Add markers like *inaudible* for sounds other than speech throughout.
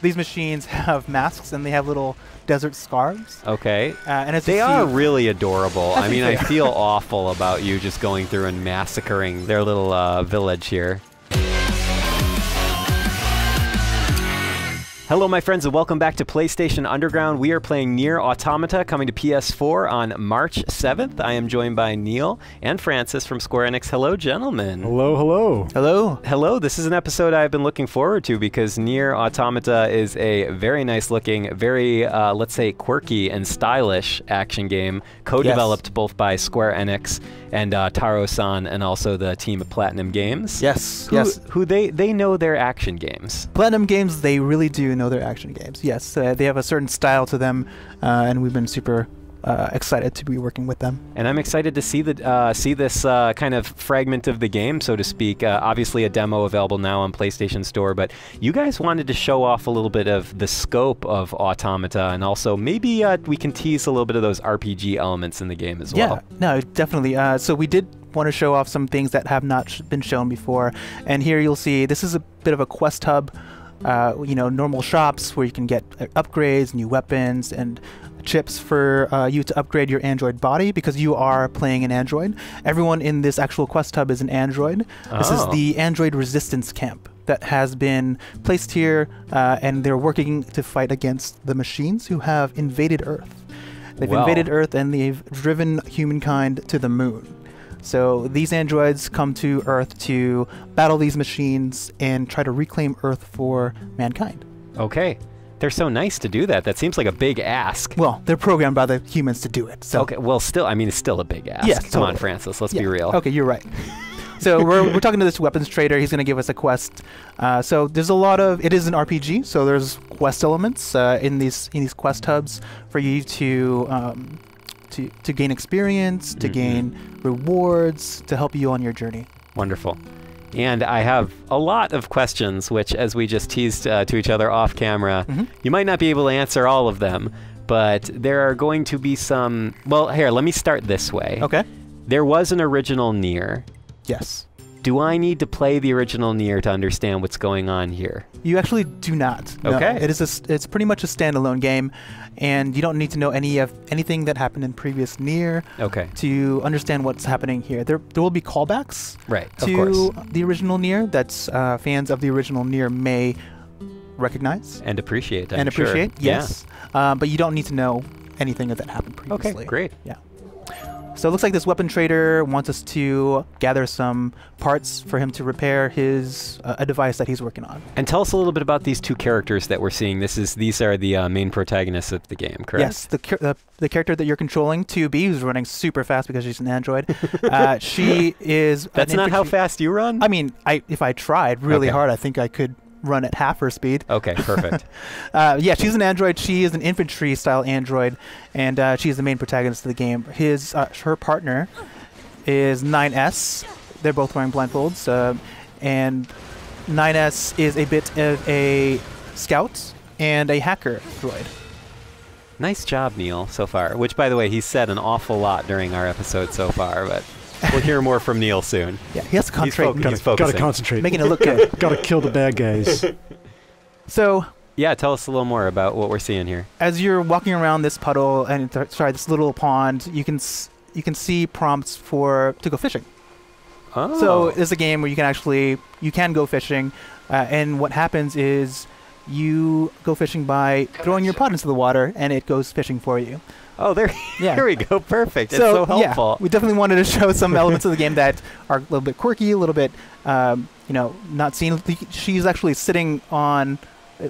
These machines have masks and they have little desert scarves. Okay. Uh, and as They are see, really adorable. I I mean, I feel awful about you just going through and massacring their little uh, village here. Hello, my friends, and welcome back to PlayStation Underground. We are playing Nier Automata coming to PS4 on March 7th. I am joined by Neil and Francis from Square Enix. Hello, gentlemen. Hello, hello. Hello. Hello, this is an episode I've been looking forward to because Nier Automata is a very nice looking, very, uh, let's say, quirky and stylish action game, co developed both by Square Enix and uh, Taro san and also the team at Platinum Games. Yes. Who, yes. who they, they know their action games. Platinum Games, they really do know their action games. Yes, uh, they have a certain style to them, uh, and we've been super uh, excited to be working with them. And I'm excited to see the uh, see this uh, kind of fragment of the game, so to speak. Uh, obviously, a demo available now on PlayStation Store, but you guys wanted to show off a little bit of the scope of Automata, and also maybe uh, we can tease a little bit of those RPG elements in the game as well. Yeah, no, definitely. Uh, so we did want to show off some things that have not sh- been shown before, and here you'll see this is a bit of a quest hub. Uh, you know, normal shops where you can get upgrades, new weapons, and chips for uh, you to upgrade your android body because you are playing an android. Everyone in this actual quest hub is an android. This is Oh. the android resistance camp that has been placed here, uh, and they're working to fight against the machines who have invaded Earth. They've Wow. invaded Earth and they've driven humankind to the moon. So these androids come to Earth to battle these machines and try to reclaim Earth for mankind. Okay. They're so nice to do that. That seems like a big ask. Well, they're programmed by the humans to do it. So Okay, well, still, I mean, it's still a big ask. Yes, Come on. Francis, let's Yeah. be real. Okay, you're right. so we're, we're talking to this weapons trader. He's going to give us a quest. Uh, so there's a lot of it is an RPG. So there's quest elements uh, in these in these quest hubs for you to um, to to gain experience, to Mhm. gain rewards, to help you on your journey. Wonderful. And I have a lot of questions, which, as we just teased uh, to each other off camera, Mhm. you might not be able to answer all of them, but there are going to be some. Well, here, let me start this way. Okay. There was an original Nier. Yes. Do I need to play the original Nier to understand what's going on here? You actually do not. No. Okay. It is a, it's pretty much a standalone game, and you don't need to know any of anything that happened in previous Nier Okay. to understand what's happening here. There there will be callbacks Right. Of to the original Nier that uh, fans of the original Nier may recognize And appreciate. I'm and sure. appreciate. Yeah. Yes. Uh, but you don't need to know anything that happened previously. Okay. Great. So it looks like this weapon trader wants us to gather some parts for him to repair his uh, a device that he's working on. And tell us a little bit about these two characters that we're seeing. This is these are the uh, main protagonists of the game, correct? Yes, the, the the character that you're controlling, 2B, who's running super fast because she's an android. *laughs* uh, she is. an That's not how fast you run. I mean, I if I tried really Okay. hard, I think I could run at half her speed. okay. Perfect. *laughs* Uh, yeah, she's an android. She is an infantry style android, and uh, she's the main protagonist of the game. His uh, her partner is 9S. They're both wearing blindfolds, uh, and 9S is a bit of a scout and a hacker droid. Nice job, Neil, so far. Which, by the way, he said an awful lot during our episode so far, but we'll hear more from Neil soon. Yeah, he has to concentrate. focused. Gotta, He's focusing. gotta concentrate. Making it look good. *laughs* gotta kill the bad guys. *laughs* So Yeah, tell us a little more about what we're seeing here. as you're walking around this puddle and th- sorry, this little pond, you can s- you can see prompts for to go fishing. Oh. So it's a game where you can actually you can go fishing, uh, and what happens is you go fishing by throwing your pot into the water, and it goes fishing for you. Oh, there, *laughs* Yeah. here we go. Perfect. it's so helpful. yeah, we definitely wanted to show some *laughs* elements of the game that are a little bit quirky, a little bit, um, you know, not seen. She's actually sitting on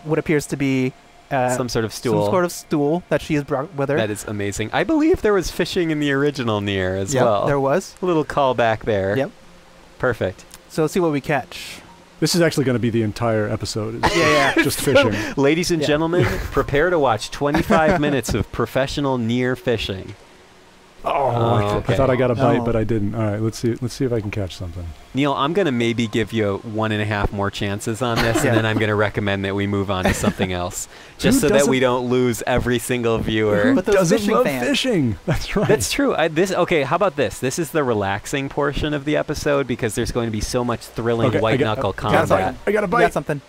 what appears to be uh, Some sort of stool. some sort of stool that she has brought with her. that is amazing. I believe there was fishing in the original Nier as Yep, well. there was. a little callback there. Yep. Perfect. So let's see what we catch. This is actually going to be the entire episode. Yeah, yeah. *laughs* Just fishing. Ladies and Yeah. gentlemen, prepare to watch 25 *laughs* minutes of professional Nier fishing. Oh, Oh, I, oh, okay. I thought I got a bite, Oh. but I didn't. All right, let's see. Let's see if I can catch something. Neil, I'm going to maybe give you one and a half more chances on this, Yeah. and then I'm going to recommend that we move on to something else, *laughs* just Who so that we don't lose every single viewer. But those Doesn't fishing love fans. fishing. *laughs* That's right. That's true. I, this okay. How about this? This is the relaxing portion of the episode because there's going to be so much thrilling Okay, white got- knuckle I got a combat. I got a You bite. got something.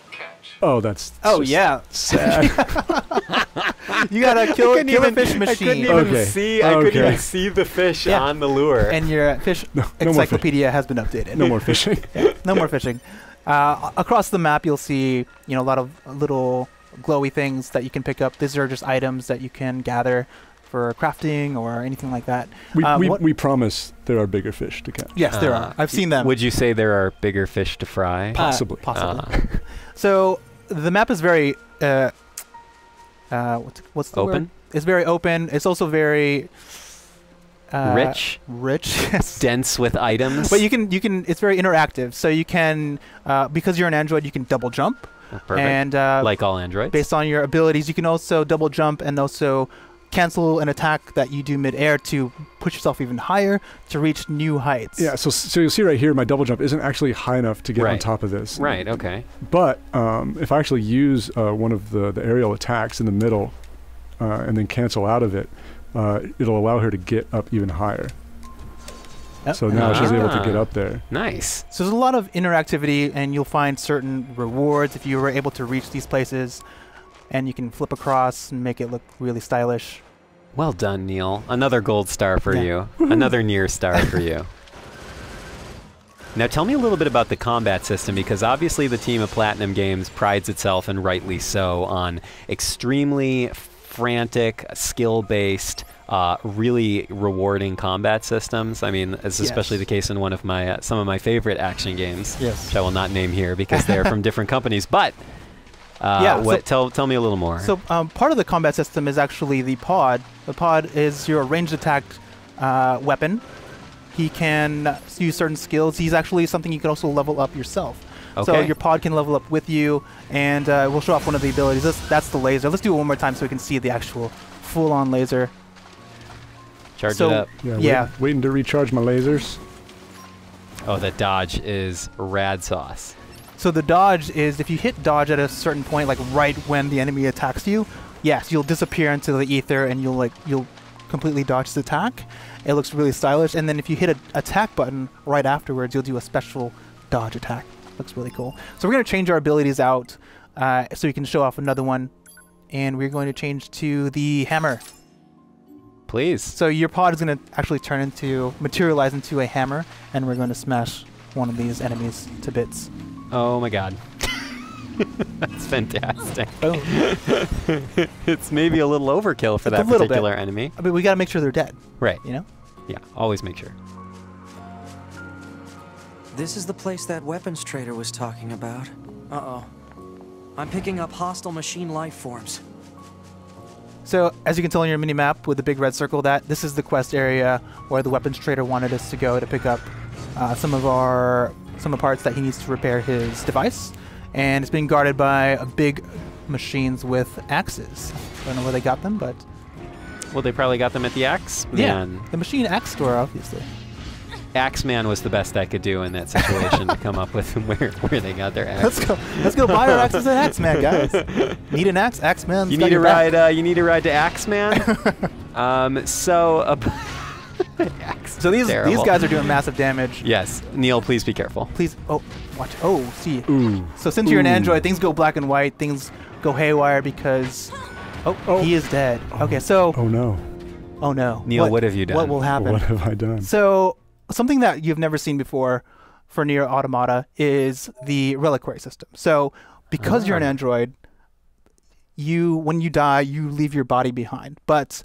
Oh, that's. Oh just yeah, Sad. *laughs* you gotta kill, couldn't kill a even- fish I couldn't machine, even Okay. see. I couldn't even see the fish Yeah. on the lure. and your fish no, no more fish. encyclopedia has been updated. No more fishing. *laughs* no more fishing. Uh, across the map, you'll see you know a lot of little glowy things that you can pick up. These are just items that you can gather for crafting or anything like that. We, Uh, we, we promise there are bigger fish to catch. Yes, there Uh, are. I've seen them. Would you say there are bigger fish to fry? Uh, Possibly. So the map is very uh, uh, what's, what's the word? open, It's very open. It's also very uh, rich, Rich. *laughs* dense with items. But you can you can it's very interactive. So you can uh, because you're an android, you can double jump Oh, Perfect. and uh, like all androids. based on your abilities, you can also double jump and also cancel an attack that you do midair to push yourself even higher to reach new heights. Yeah, so so you'll see right here, my double jump isn't actually high enough to get on top of this. right. Okay. But um, if I actually use uh, one of the, the aerial attacks in the middle uh, and then cancel out of it, uh, it'll allow her to get up even higher. Yep. So now she's able to get Ah. up there. Nice. So there's a lot of interactivity, and you'll find certain rewards if you were able to reach these places, and you can flip across and make it look really stylish. Well done, Neil. Another gold star for Yeah. you. *laughs* Another near star for you. Now tell me a little bit about the combat system because obviously the team of Platinum Games prides itself, and rightly so, on extremely frantic, skill-based, uh, really rewarding combat systems. I mean, it's especially Yes. the case in one of my uh, some of my favorite action games, Yes. which I will not name here because they are from *laughs* different companies. But uh, Yeah, so- tell tell me a little more. So um, part of the combat system is actually the pod. The pod is your ranged attack uh, weapon. He can uh, use certain skills. He's actually something you can also level up yourself. Okay. So your pod can level up with you, and uh, we'll show off one of the abilities. That's, that's the laser. Let's do it one more time so we can see the actual full-on laser. Charge so- it up. Yeah. Yeah. wait- waiting to recharge my lasers. Oh, that dodge is rad sauce. So the dodge is if you hit dodge at a certain point, like right when the enemy attacks you, yes, you'll disappear into the ether and you'll like you'll completely dodge the attack. It looks really stylish. And then if you hit an attack button right afterwards, you'll do a special dodge attack. Looks really cool. So we're gonna change our abilities out uh, so we can show off another one. And we're going to change to the hammer. Please. So your pod is going to actually turn into, materialize into a hammer, and we're going to smash one of these enemies to bits. Oh my god. *laughs* That's fantastic. Boom. *laughs* it's maybe a little overkill for It's that little bit. particular enemy. But we got to make sure they're dead, Right. you know? Yeah. Always make sure. This is the place that weapons trader was talking about. Uh-oh. I'm picking up hostile machine life forms. So as you can tell on your mini map with the big red circle, that this is the quest area where the weapons trader wanted us to go to pick up uh, some of our some of the parts that he needs to repair his device, and it's being guarded by uh, big machines with axes. I don't know where they got them, but Well, they probably got them at the Axe yeah, Man. the machine axe store, obviously. Axe Man was the best I could do in that situation to come up with *laughs* where, where they got their axe. *laughs* Let's go. Let's go buy our axes at Axeman, guys. *laughs* Need an axe? Axeman. You need to ride. Uh, you need to ride to Axe Man. um. So. Uh. So these Terrible. these guys are doing massive damage. Yes, Neil, please be careful. Please. Oh, watch. Oh, see. Ooh. So since you're an android, things go black and white. Things go haywire because. Oh, Oh. he is dead. Okay, so. Oh no. Oh no. Neil, what have you done? What will happen? What have I done? So something that you've never seen before for Nier Automata is the reliquary system. So because you're an Ah. android, you when you die, you leave your body behind, but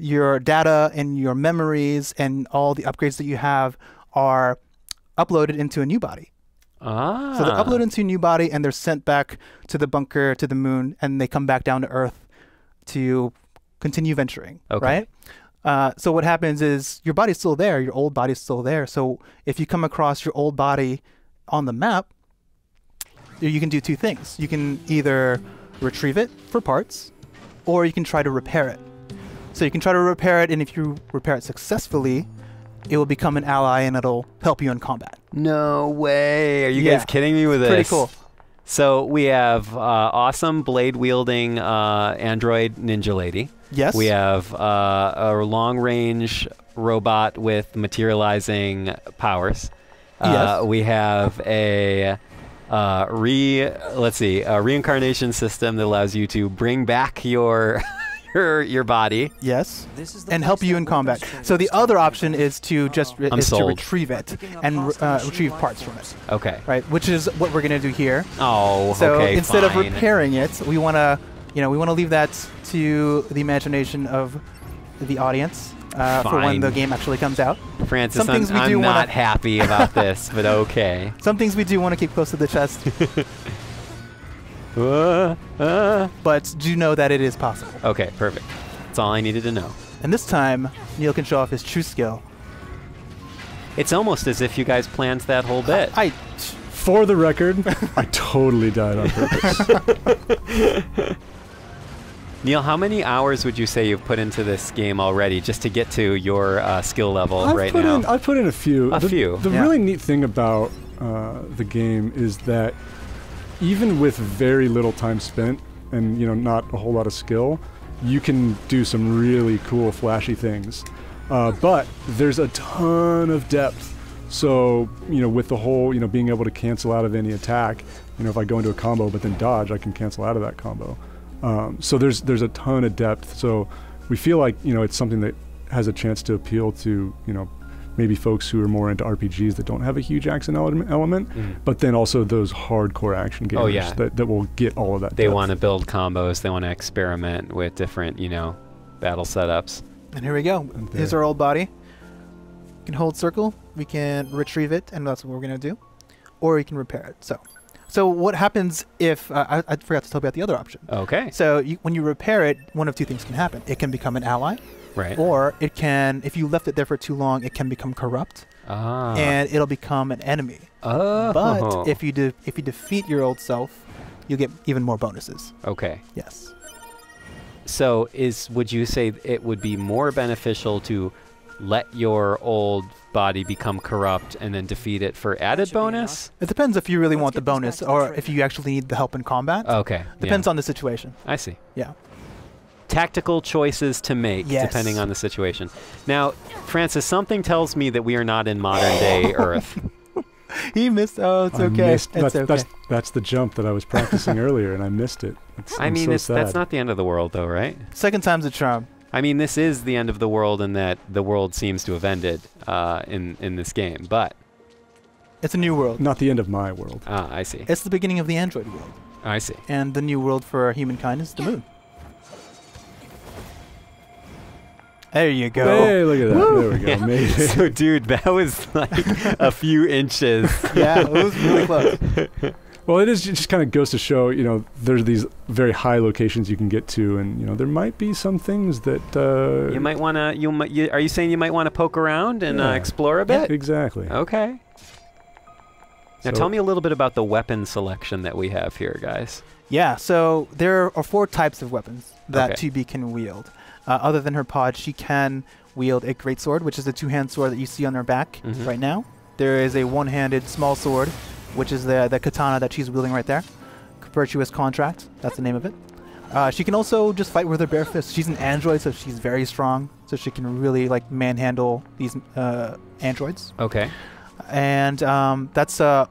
your data and your memories and all the upgrades that you have are uploaded into a new body. Ah. So they're uploaded into a new body and they're sent back to the bunker to the moon and they come back down to Earth to continue venturing. Okay. Right? Uh, so what happens is your body's still there, your old body's still there. So if you come across your old body on the map, you can do two things. You can either retrieve it for parts, or you can try to repair it. So you can try to repair it, and if you repair it successfully, it will become an ally and it'll help you in combat. No way. Are you Yeah. guys kidding me with this? Pretty cool. So we have uh, awesome blade wielding uh, android ninja lady. Yes. We have uh, a long range robot with materializing powers. Uh, Yes. we have a uh, re let's see a reincarnation system that allows you to bring back your *laughs* your your body. Yes. This is the And help you in combat. So the other option is to just re- I'm is to sold. retrieve it and uh, retrieve parts from it. Okay. Right, which is what we're gonna do here. Oh, So okay. instead of fine. repairing it, we wanna, you know, we wanna leave that to the imagination of the audience uh, for when Fine. the game actually comes out. Francis, some I'm, things we I'm do wanna- not happy about this, but okay. *laughs* Some things we do want to keep close to the chest, *laughs* Uh, uh. but do you know that it is possible. Okay, perfect. That's all I needed to know. And this time, Neil can show off his true skill. It's almost as if you guys planned that whole bit. I, For the record, *laughs* I totally died on purpose. *laughs* Neil, how many hours would you say you've put into this game already just to get to your uh, skill level I've right put now? In, I've put in a few. A the, few, The yeah. really neat thing about uh, the game is that even with very little time spent and you know not a whole lot of skill, you can do some really cool, flashy things. Uh, but there's a ton of depth. So you know, with the whole you know being able to cancel out of any attack, you know, if I go into a combo but then dodge, I can cancel out of that combo. Um, so there's there's a ton of depth. So we feel like you know it's something that has a chance to appeal to you know maybe folks who are more into RPGs that don't have a huge action element, element Mhm. but then also those hardcore action gamers Oh, yeah. that, that will get all of that. They want to build combos. They want to experiment with different, you know, battle setups. and here we go. And Here's our old body. We can hold circle. We can retrieve it, and that's what we're gonna do. Or we can repair it. So, so what happens if uh, I, I forgot to tell you about the other option? Okay. So you, when you repair it, one of two things can happen. It can become an ally, Right. or it can, if you left it there for too long, it can become corrupt, ah. and it'll become an enemy. oh. But if you de- if you defeat your old self, you get even more bonuses. okay. Yes. So is would you say it would be more beneficial to let your old body become corrupt and then defeat it for added should be enough. bonus? It depends if you really Let's want the get this back bonus to the or if you actually need the help in combat. Okay. Depends yeah. on the situation. I see. Yeah. Tactical choices to make Yes. depending on the situation. Now, Francis, something tells me that we are not in modern day *laughs* Earth. He missed. Oh, it's I okay. missed- it's that's, okay. that's that's the jump that I was practicing *laughs* earlier, and I missed it. It's, I I'm mean, so it's, that's not the end of the world, though, right? Second time's a charm. I mean, this is the end of the world in that the world seems to have ended uh, in in this game. But It's a new world. not the end of my world. ah, I see. It's the beginning of the android world, I see. and the new world for humankind is the moon. There you go. Hey, look at that! There we go. Yeah. Made it. so, dude, that was like a few inches. *laughs* yeah, it was really close. Well, it is it just kind of goes to show, you know, there's these very high locations you can get to, and you know, there might be some things that uh, You might want to. You might. You, are you saying you might want to poke around and uh, explore a bit? exactly. Okay. Now So- tell me a little bit about the weapon selection that we have here, guys. Yeah, so there are four types of weapons that Okay. 2B can wield. Uh, other than her pod, she can wield a greatsword, which is the two-hand sword that you see on her back Mhm. right now. There is a one-handed small sword, which is the the katana that she's wielding right there. Virtuous Contract, that's the name of it. Uh, she can also just fight with her bare fists. She's an android, so she's very strong, so she can really like manhandle these uh, androids. Okay. And um, that's uh,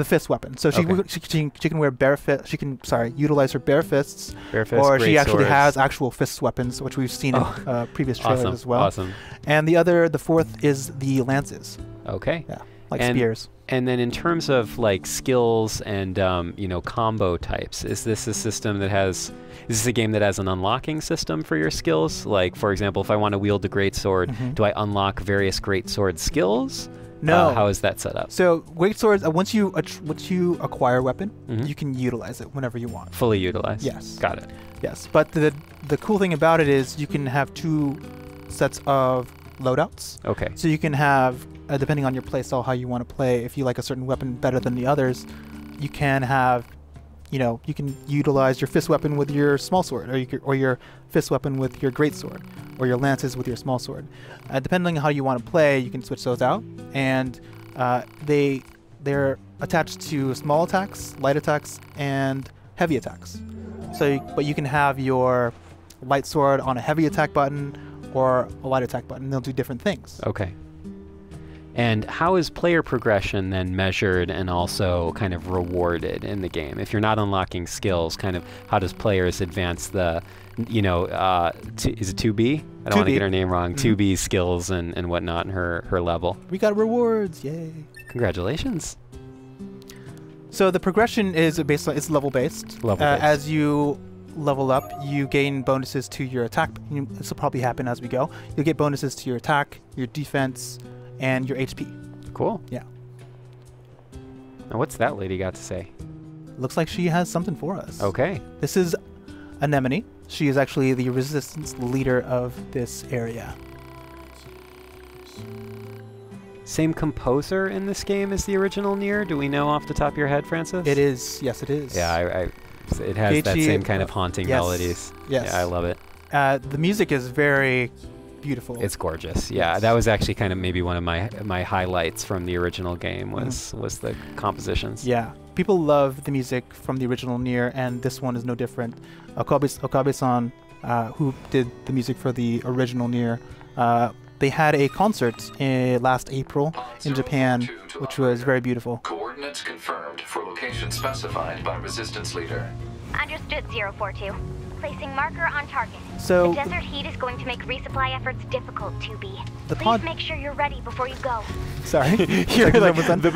the fist weapon. So she, Okay. she, she, she can wear bare fist. She can sorry utilize her bare fists Bare fist, or she actually swords. has actual fist weapons, which we've seen Oh. in uh, previous *laughs* trailers awesome. as well. Awesome. And the other, the fourth, is the lances, Okay. Yeah, like And- spears. And then in terms of like skills and um, you know combo types, is this a system that has? Is this a game that has an unlocking system for your skills? Like for example, if I want to wield the great sword, Mhm. do I unlock various great sword skills? No. Uh, how is that set up? so great swords. Uh, once you once you acquire a weapon, Mhm. you can utilize it whenever you want. Fully utilized. Yes. Got it. Yes, but the the cool thing about it is you can have two sets of loadouts. Okay. So you can have, uh, depending on your playstyle, how you want to play. If you like a certain weapon better than the others, you can have, you know, you can utilize your fist weapon with your small sword, or you could, or your fist weapon with your great sword, or your lances with your small sword. Uh, depending on how you want to play, you can switch those out, and uh, they they're attached to small attacks, light attacks, and heavy attacks. So, you, but you can have your light sword on a heavy attack button or a light attack button. They'll do different things. Okay. And how is player progression then measured and also kind of rewarded in the game? If you're not unlocking skills, kind of how does players advance the, you know, uh, t- is it 2B? I don't want to get her name wrong. Mhm. 2B skills and, and whatnot in her, her level. We got rewards, yay! Congratulations. So the progression is based on, it's level based. Level Uh, based. as you level up, you gain bonuses to your attack. This will probably happen as we go. You'll get bonuses to your attack, your defense, and your HP. Cool. Yeah. Now, what's that lady got to say? Looks like she has something for us. Okay. This is Anemone. She is actually the resistance leader of this area. Same composer in this game as the original Nier? Do we know off the top of your head, Francis? It is, yes, it is. Yeah, I, I, it has that same kind of haunting yes, melodies. yes. Yeah, I love it. Uh, the music is very beautiful. It's gorgeous. Yeah, Yes. that was actually kind of maybe one of my my highlights from the original game was was the compositions. Yeah, people love the music from the original Nier, and this one is no different. Okabe Okabe-san, uh, who did the music for the original Nier, uh, they had a concert in last April in Japan, which was very beautiful. Coordinates confirmed for location specified by Resistance Leader. Understood, 042. Placing marker on target. So the desert heat is going to make resupply efforts difficult, 2B. The Please pod- make sure you're ready before you go. sorry, *laughs* *laughs* You're Second like, was done. the,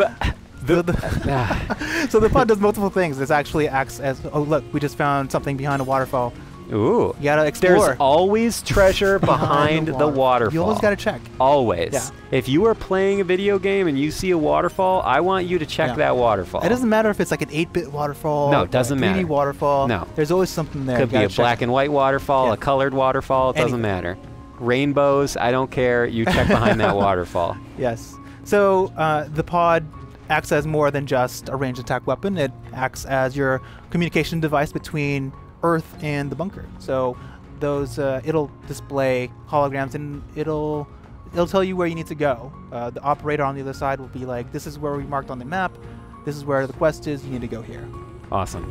So the- *laughs* Ah, so the pod does multiple things. This actually acts as oh look, we just found something behind a waterfall. Ooh. You gotta explore. There's always treasure *laughs* behind the, water. waterfall. You always gotta check. Always. Yeah. If you are playing a video game and you see a waterfall, I want you to check Yeah. that waterfall. It doesn't matter if it's like an 8-bit waterfall. No, it doesn't a 3D matter. waterfall. No. There's always something there. Could be a black it. and white waterfall, Yeah. a colored waterfall. It doesn't matter. Rainbows, I don't care. You check behind that *laughs* waterfall. Yes. So uh, the pod acts as more than just a ranged attack weapon. It acts as your communication device between Earth and the bunker. So those uh, it'll display holograms and it'll it'll tell you where you need to go. Uh, the operator on the other side will be like, "This is where we marked on the map. This is where the quest is. You need to go here." Awesome.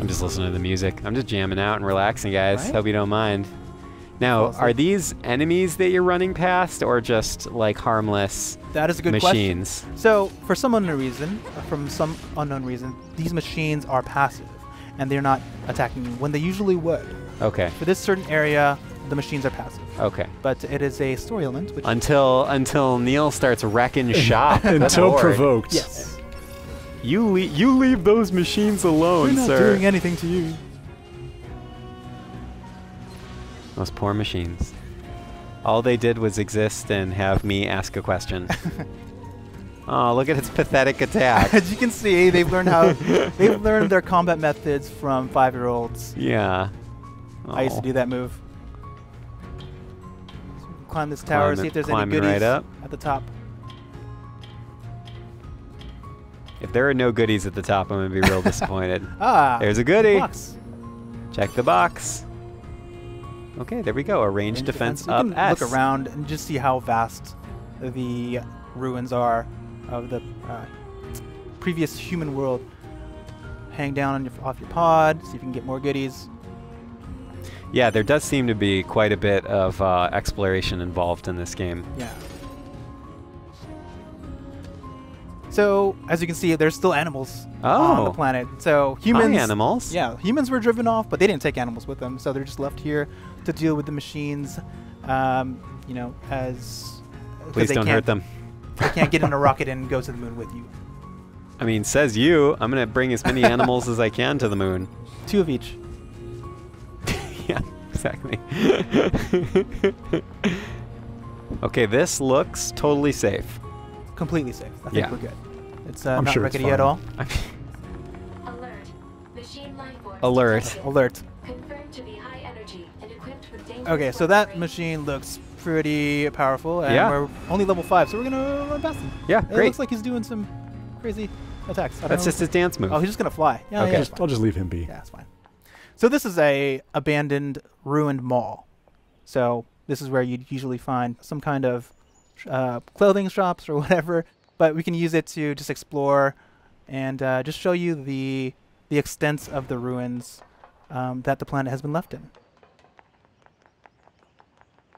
I'm just listening to the music. I'm just jamming out and relaxing, guys. Right? Hope you don't mind. Now, Awesome. are these enemies that you're running past, or just like harmless That is a good machines? question. So, for some unknown reason, uh, from some unknown reason, these machines are passive, and they're not attacking you when they usually would. Okay. For this certain area, the machines are passive, Okay. but it is a story element. Which Until until Neil starts wrecking *laughs* shop. Until lord. provoked. yes, You le- you leave those machines alone, we're not sir. doing anything to you. Those poor machines. All they did was exist and have me ask a question. *laughs* oh, look at its pathetic attack. *laughs* As you can see, they've learned how *laughs* they've learned their combat methods from five-year-olds. yeah. I used to Oh. do that move. Climb this tower, Climb see if there's any goodies right up. at the top. If there are no goodies at the top, I'm gonna be real disappointed. Ah, There's a goodie. box. Check the box. Okay, there we go. A range Range defense, You up S. look around and just see how vast the ruins are of the uh, previous human world. Hang down on your, off your pod, see if you can get more goodies. Yeah, there does seem to be quite a bit of uh, exploration involved in this game. Yeah. So, as you can see, there's still animals on the Oh. planet. So humans, Hi, animals. yeah, humans were driven off, but they didn't take animals with them. So they're just left here to deal with the machines. Um, you know, as Please they don't can't- hurt them. *laughs* They can't get in a rocket and go to the moon with you. I mean, says you. I'm gonna bring as many animals as I can to the moon. *laughs* Two of each. *laughs* yeah, exactly. okay, this looks totally safe. Completely safe. I think Yeah. we're good. It's uh, I'm not sure it's rickety at fine. all. Alert. Machine life force Alert. Alert. Okay, so that machine looks pretty powerful, and Yeah. we're only level five, so we're gonna run past him. Yeah, It great. looks like he's doing some crazy attacks. I That's know. just his dance move. Oh, he's just gonna fly. Yeah, Okay. yeah, Just, I'll just leave him be. yeah, it's fine. So this is a abandoned, ruined mall. So this is where you'd usually find some kind of uh, clothing shops or *laughs* whatever. But we can use it to just explore and uh, just show you the the extent of the ruins um, that the planet has been left in.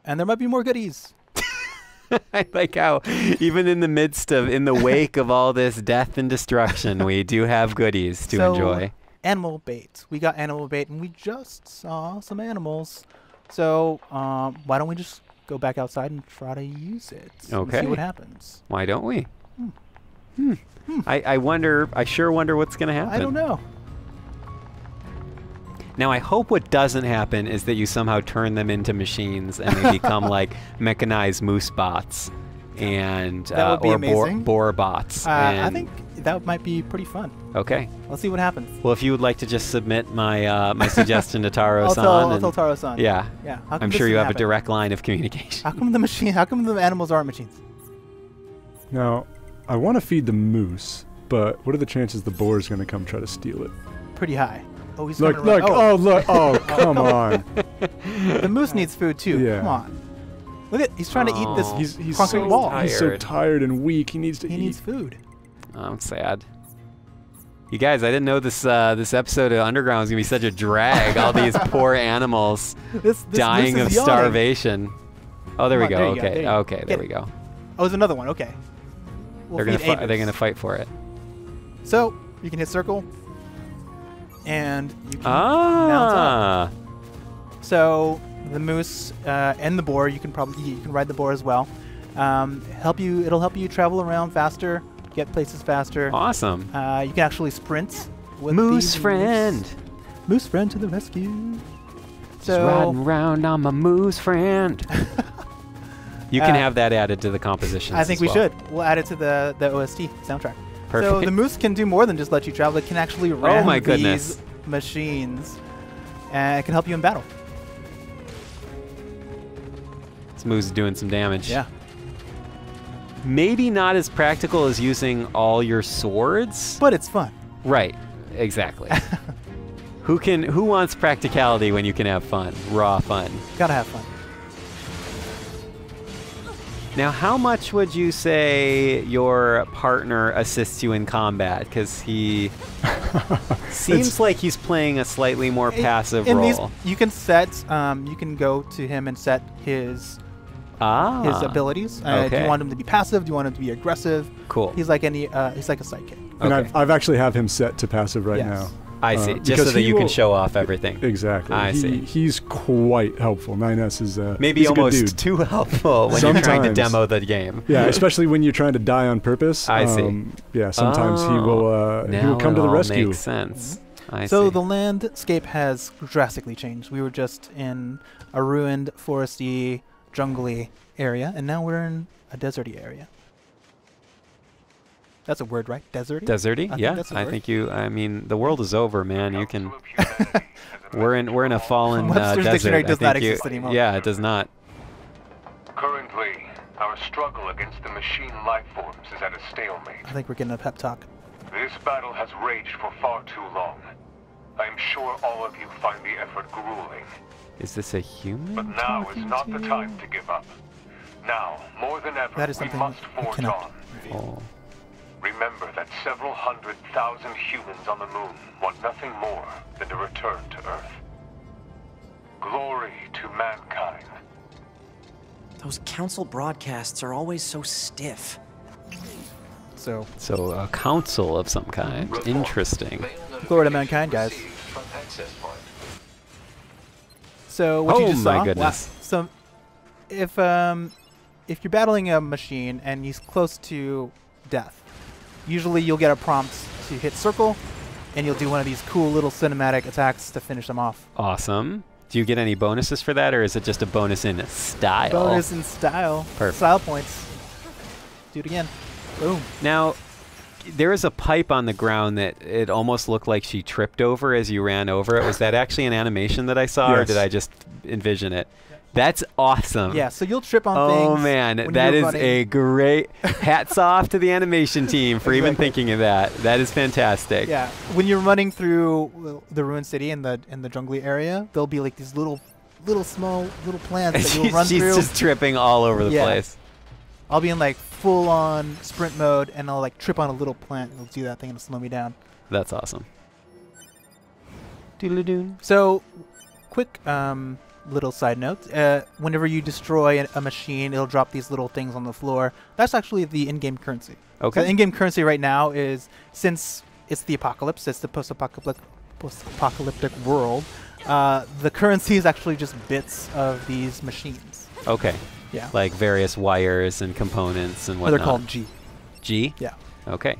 And there might be more goodies. *laughs* I like how even in the midst of, in the *laughs* wake of all this death and destruction, we do have goodies to So, enjoy. Animal bait. We got animal bait, and we just saw some animals. So um, why don't we just go back outside and try to use it? Okay. see what happens. Why don't we? Hmm. I, I wonder. I sure wonder what's going to happen. I don't know. Now, I hope what doesn't happen is that you somehow turn them into machines and they *laughs* become like mechanized moose bots and That uh, be or boar, boar bots. Uh, I think that might be pretty fun. Okay. Let's see what happens. Well, if you would like to just submit my uh, my *laughs* suggestion to I'll Taro-san, tell, I'll and- tell Taro-san. yeah, Yeah. How I'm sure you didn't have a direct line of communication. How come the machine? How come the animals aren't machines? Now, I want to feed the moose, but what are the chances the boar is going to come try to steal it? Pretty high. Oh, he's Look, look, oh, oh, look, oh, come on. *laughs* the moose needs food too. Yeah. Come on. Look at he's trying to eat this Oh. He's, he's concrete so, wall. He's so Tired. tired and weak. He needs to eat. He eat. needs food. I'm sad. You guys, I didn't know this uh, this episode of Underground was gonna be such a drag. All *laughs* these poor animals This, this dying of is yawning. starvation. Oh, there Come we on, go. there you go, okay, there go. okay, there we go. Oh, there's another one. Okay. We'll they're gonna feed fi- they're Avis. gonna fight for it. So you can hit circle, and you can mount up. Ah, So the moose uh, and the boar, you can probably you can ride the boar as well. Um, help you. It'll help you travel around faster, get places faster. awesome. Uh, you can actually sprint. With Moose friend, Moose, moose friend to the rescue. just So riding around on my moose friend. *laughs* you can Uh, have that added to the composition. I think we should. We'll add it to the the OST soundtrack. So the moose can do more than just let you travel. It can actually oh ram Oh my these machines, and it can help you in battle. This moose is doing some damage. Yeah. Maybe not as practical as using all your swords. But it's fun. Right. Exactly. *laughs* who can who wants practicality when you can have fun? Raw fun. Gotta have fun. Now, how much would you say your partner assists you in combat? Because he *laughs* seems like he's playing a slightly more In- passive role. these, you can set. Um, you can go to him and set his ah, his abilities. Uh, Do you want him to be passive? Do you want him to be aggressive? Cool. He's like any. Uh, he's like a sidekick. And Okay. I've, I've actually have him set to passive right Yes. now. I uh, see. Just so that he you can show off everything. Exactly. I he, see. He's quite helpful. 9S is uh, Maybe he's a good almost dude. too helpful when you're trying to demo the game. Yeah, especially when you're trying to die on purpose. I see. Um, yeah, sometimes he will uh, he will come it to the all rescue. Makes sense. I so see. the landscape has drastically changed. We were just in a ruined, foresty, jungly area, and now we're in a deserty area. That's a word, right? Deserty. Deserty? I think yeah, that's a I word. think you. I mean, the world is over, man. You can. *laughs* We're in. We're in a fallen uh, Webster's desert. dictionary does not think you- exist anymore. Yeah, it does not. Currently, our struggle against the machine life forms is at a stalemate. I think we're getting a pep talk. This battle has raged for far too long. I am sure all of you find the effort grueling. Is this a human? But now is not the time to give up. Now, more than ever, That is we something must we forge cannot on. reveal. Oh. Remember that several hundred thousand humans on the moon want nothing more than to return to Earth. Glory to mankind. Those council broadcasts are always so stiff. So, So a council of some kind. Interesting. Glory to mankind, guys. From access point. so what you Oh just my saw. wow. goodness. So, if um, if you're battling a machine and he's close to death, usually you'll get a prompt to hit circle, and you'll do one of these cool little cinematic attacks to finish them off. Awesome. Do you get any bonuses for that, or is it just a bonus in style? Bonus in style. Perfect. Style points. Do it again. Boom. Now, there is a pipe on the ground that it almost looked like she tripped over as you ran over it. Was that actually an animation that I saw, or did I just envision it? That's awesome. Yeah, so you'll trip on things. Oh man, when that you're is running. a great *laughs* hats off to the animation team for even thinking of that. That is fantastic. Yeah, when you're running through the ruined city in the in the jungly area, there'll be like these little, little small little plants that you'll *laughs* run she's through. just tripping all over the Yeah. place. I'll be in like full on sprint mode, and I'll like trip on a little plant. and It'll do that thing and it'll slow me down. That's awesome. Doodle-doon. So, quick um, little side note. Uh, whenever you destroy a machine, it'll drop these little things on the floor. That's actually the in-game currency. So the Okay. in-game currency right now is since it's the apocalypse, it's the post-apocalyptic, post-apocalyptic world. Uh, the currency is actually just bits of these machines. Okay. Yeah. Like various wires and components and whatnot. they're called G. G. Yeah. Okay.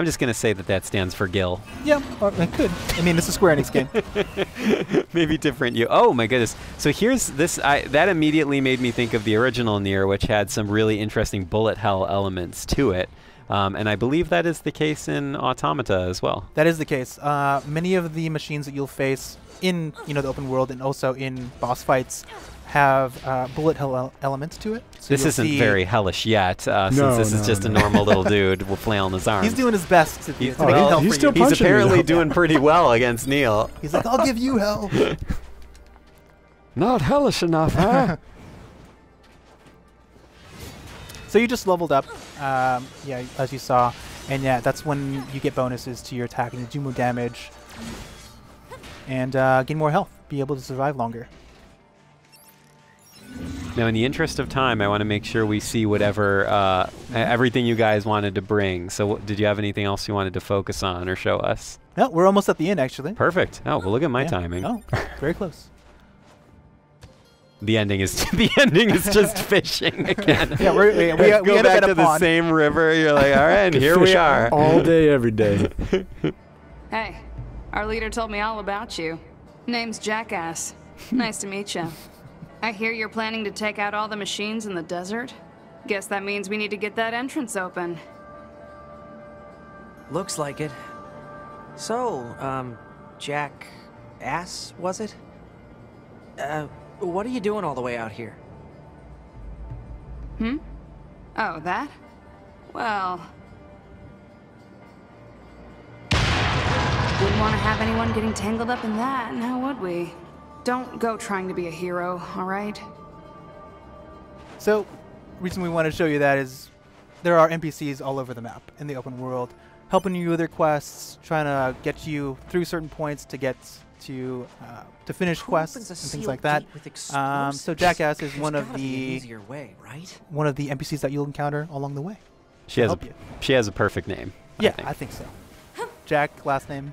I'm just gonna say that that stands for Gil. Yeah, or it could. I mean, it's a Square Enix game. *laughs* Maybe different you. Oh my goodness. So here's this. I, that immediately made me think of the original Nier, which had some really interesting bullet hell elements to it. Um, and I believe that is the case in Automata as well. That is the case. Uh, many of the machines that you'll face in you know the open world and also in boss fights have uh, bullet hell elements to it. So this isn't very hellish yet, uh, No, since this is no, just a normal little *laughs* dude with flailing his arms. He's doing his best to, He's- to make well, hell he's for still you. He's apparently though. doing pretty well against Neil. He's like, I'll give you hell. *laughs* Not hellish enough, huh? *laughs* so you just leveled up, um, yeah, as you saw, and yeah, that's when you get bonuses to your attack and you do more damage, and uh, gain more health, be able to survive longer. Now, in the interest of time, I want to make sure we see whatever uh, everything you guys wanted to bring. So, did you have anything else you wanted to focus on or show us? No, we're almost at the end actually. Perfect. Oh, well, look at my Yeah. timing. Oh, very close. The ending is *laughs* the ending is just *laughs* fishing again. *laughs* Yeah, we're, we, we, we go back to a the pond. same river. You're like, all right, and here we are. All day, every day. Hey, our leader told me all about you. Name's Jackass. nice to meet you. I hear you're planning to take out all the machines in the desert. Guess that means we need to get that entrance open. Looks like it. So, um, Jack Ass, was it? Uh, what are you doing all the way out here? Hmm? Oh, that? Well. Wouldn't want to have anyone getting tangled up in that, now would we? Don't go trying to be a hero, alright? So, reason we want to show you that is there are NPCs all over the map in the open world, helping you with their quests, trying to get you through certain points to get to uh, to finish Who quests and things like that. Um, so? Jackass is one of gotta be an the way, right? one of the NPCs that you'll encounter along the way. She has a, you. she has a perfect name. I yeah, think. I think so. Jack, last name.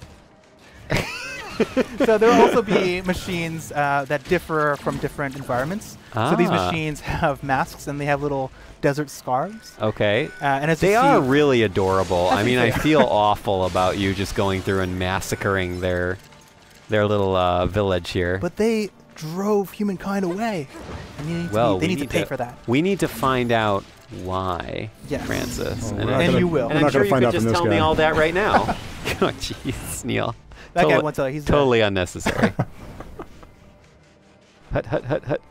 *laughs* *laughs* so there will also be machines uh, that differ from different environments. So these Ah. machines have masks and they have little desert scarves. Okay. Uh, and as They are see, really adorable. *laughs* I think mean, I feel awful about you just going through and massacring their their little uh, village here. but they drove humankind away. And you need well, be, they we need, to pay for that. We need to find out why, Yes. Francis. Oh, and we're I- not And gonna- you will. We're and I'm not sure gonna you find could out just from this tell me all that right now. *laughs* oh, jeez, Neil. That Totally- won't tell you. He's Totally unnecessary. *laughs* hut, hut, hut, hut.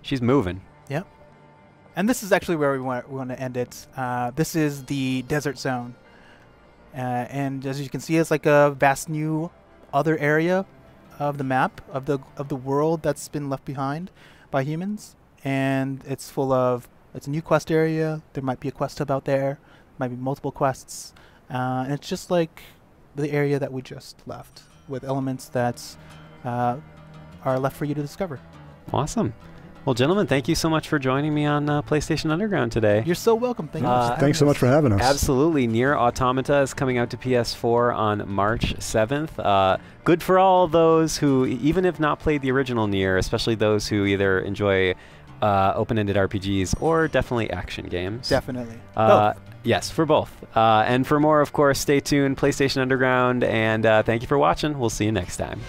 She's moving. Yep. And this is actually where we want, we want to end it. Uh, this is the desert zone. Uh, and as you can see, it's like a vast new other area of the map of the of the world that's been left behind by humans. And it's full of it's a new quest area. There might be a quest hub out there. Might be multiple quests. Uh, and it's just like the area that we just left, with elements that uh, are left for you to discover. Awesome. Well, gentlemen, thank you so much for joining me on uh, PlayStation Underground today. You're so welcome. Thank. Uh, for having Thanks so much for having us. Absolutely. Nier Automata is coming out to PS4 on March 7th. Uh, good for all those who, even if not played the original Nier, especially those who either enjoy uh, open-ended RPGs or definitely action games. Definitely. Uh, Both. Yes, for both. Uh, and for more, of course, stay tuned. PlayStation Underground, and uh, thank you for watching. We'll see you next time.